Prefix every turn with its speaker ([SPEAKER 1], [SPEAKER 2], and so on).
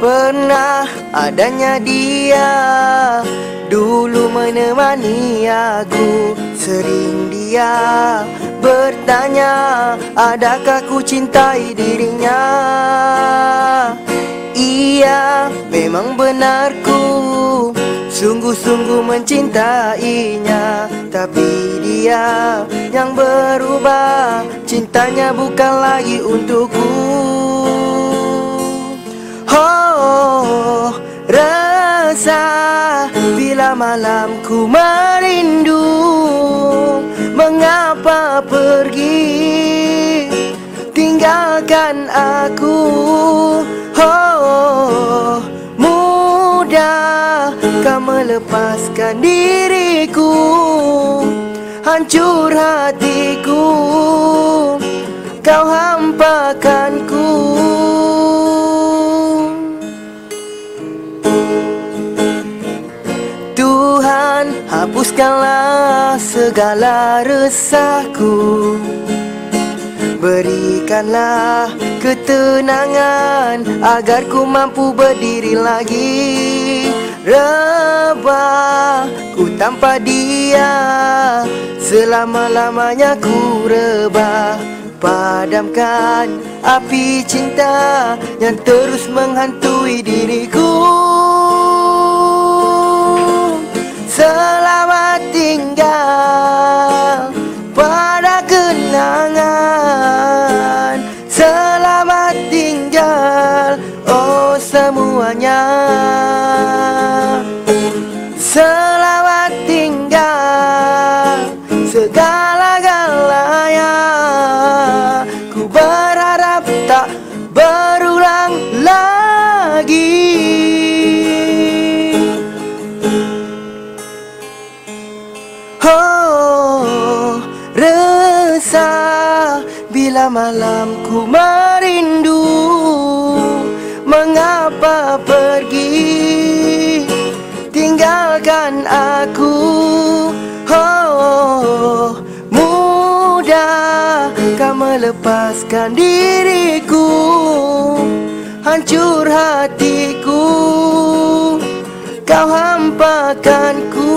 [SPEAKER 1] Pernah adanya dia Dulu menemani aku. Sering dia bertanya Adakah ku cintai dirinya? Iya memang benarku Sungguh-sungguh mencintainya. Tapi dia yang berubah Cintanya bukan lagi untukku. Oh, rasa bila malam ku merindu Mengapa pergi? Tinggalkan aku. Oh, mudah kau melepaskan diriku Hancur hatiku Kau hampakanku Tuhan hapuskanlah segala resahku. Berikanlah ketenangan agar ku mampu berdiri lagi. Rebah ku tanpa dia Selama-lamanya ku rebah Padamkan api cinta yang terus menghantui diriku. Selamat tinggal pada kenangan. Selamat tinggal oh semuanya segala-galanya Ku berharap tak berulang lagi. Oh, resah bila malam ku merindu. Mengapa pergi? Tinggalkan aku mudah kau melepaskan diriku Hancur hatiku Kau hampakanku